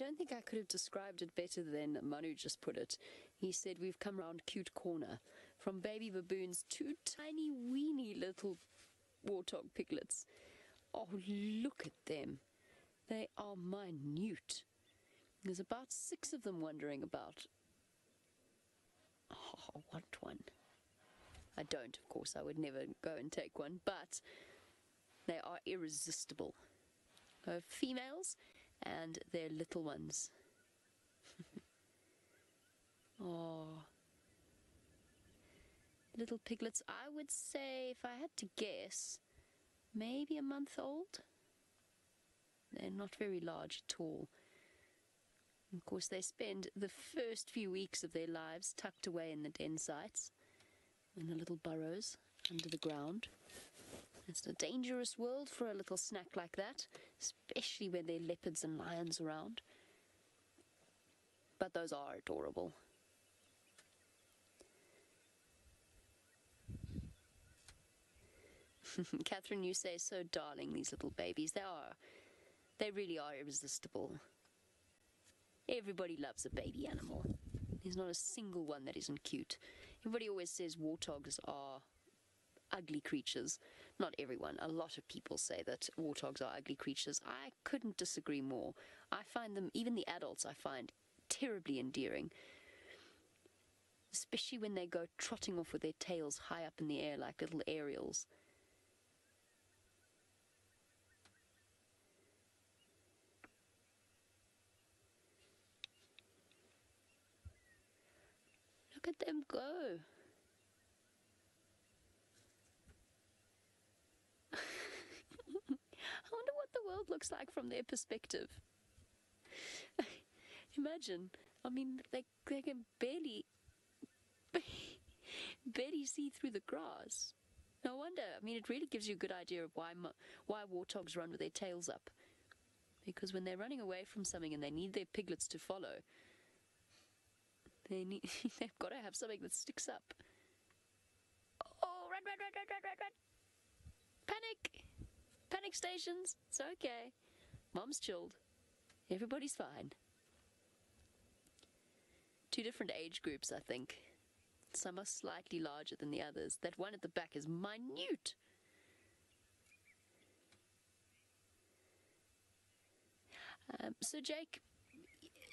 don't think I could have described it better than Manu just put it. He said, We've come round cute corner. From baby baboons to tiny, weeny little warthog piglets. Oh, look at them. They are minute. There's about six of them wandering about. Oh, I want one. I don't, of course. I would never go and take one, but they are irresistible. Uh, females and their little ones. oh. Little piglets, I would say, if I had to guess, maybe a month old. They're not very large at all. Of course, they spend the first few weeks of their lives tucked away in the den sites, in the little burrows under the ground. It's a dangerous world for a little snack like that, especially when there are leopards and lions around. But those are adorable. Catherine, you say so darling, these little babies. They are. They really are irresistible. Everybody loves a baby animal. There's not a single one that isn't cute. Everybody always says warthogs are ugly creatures. Not everyone. A lot of people say that warthogs are ugly creatures. I couldn't disagree more. I find them, even the adults, I find terribly endearing. Especially when they go trotting off with their tails high up in the air like little aerials. Look at them go. I wonder what the world looks like from their perspective. Imagine, I mean, they, they can barely, barely see through the grass. No wonder. I mean, it really gives you a good idea of why why warthogs run with their tails up. Because when they're running away from something and they need their piglets to follow, they need they've got to have something that sticks up. Oh, run, run, run, run, run, run, run! Panic! Stations. It's okay. Mom's chilled. Everybody's fine. Two different age groups, I think. Some are slightly larger than the others. That one at the back is minute. Um, so, Jake,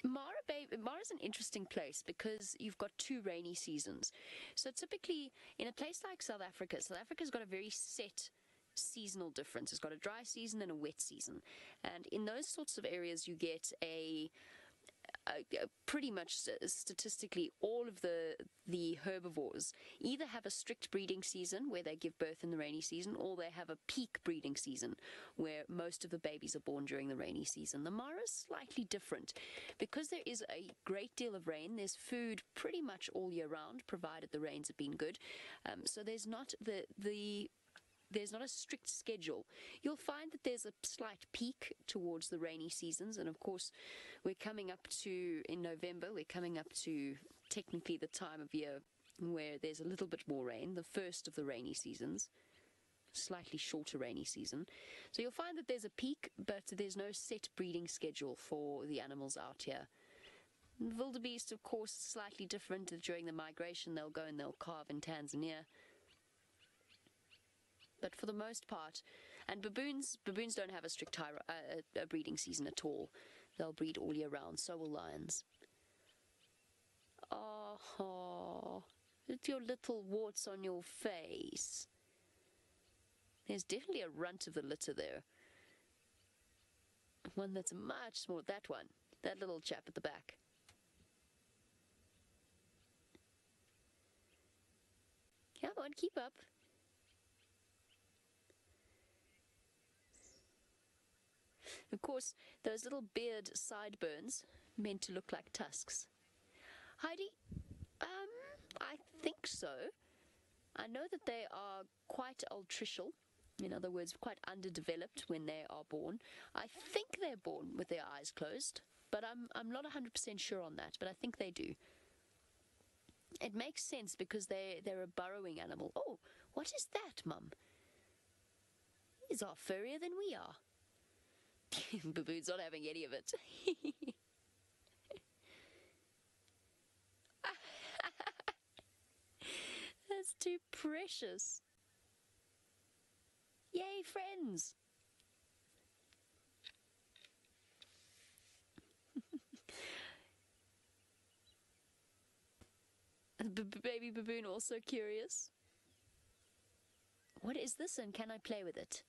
Mara Bay, Mara's an interesting place because you've got two rainy seasons. So typically, in a place like South Africa, South Africa's got a very set seasonal difference. It's got a dry season and a wet season. And in those sorts of areas, you get a pretty much statistically all of the the herbivores either have a strict breeding season where they give birth in the rainy season or they have a peak breeding season where most of the babies are born during the rainy season the mara is slightly different because there is a great deal of rain there's food pretty much all year round provided the rains have been good um, so there's not the the there's not a strict schedule. You'll find that there's a slight peak towards the rainy seasons, and of course, we're coming up to, in November, we're coming up to technically the time of year where there's a little bit more rain, the first of the rainy seasons. Slightly shorter rainy season. So you'll find that there's a peak, but there's no set breeding schedule for the animals out here. Wildebeest, of course, slightly different. During the migration, they'll go and they'll calve in Tanzania but for the most part, and baboons baboons don't have a strict high, uh, a breeding season at all. They'll breed all year round. So will lions. Oh, it's your little warts on your face. There's definitely a runt of the litter there. One that's much smaller. That one. That little chap at the back. Come on, keep up. Of course, those little beard sideburns meant to look like tusks. Heidi, um, I think so. I know that they are quite altricial, in other words, quite underdeveloped when they are born. I think they're born with their eyes closed, but I'm, I'm not 100% sure on that, but I think they do. It makes sense because they, they're a burrowing animal. Oh, what is that, Mum? These our furrier than we are. Baboon's not having any of it. That's too precious. Yay, friends! B baby baboon also curious. What is this and can I play with it?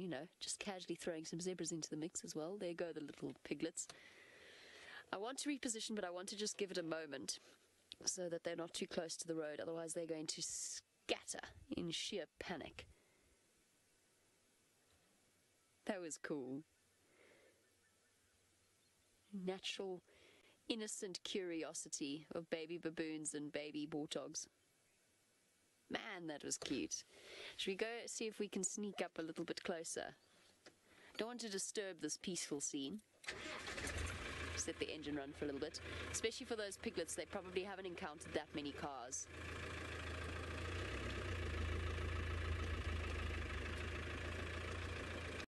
You know, just casually throwing some zebras into the mix as well. There go the little piglets. I want to reposition, but I want to just give it a moment so that they're not too close to the road. Otherwise, they're going to scatter in sheer panic. That was cool. Natural, innocent curiosity of baby baboons and baby warthogs. Man, that was cute. Should we go see if we can sneak up a little bit closer? Don't want to disturb this peaceful scene. Just let the engine run for a little bit. Especially for those piglets, they probably haven't encountered that many cars.